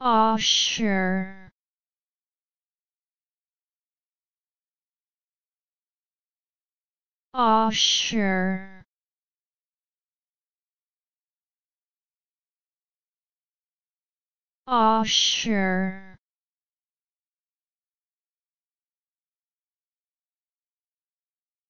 Oh sure. Oh sure. Oh sure.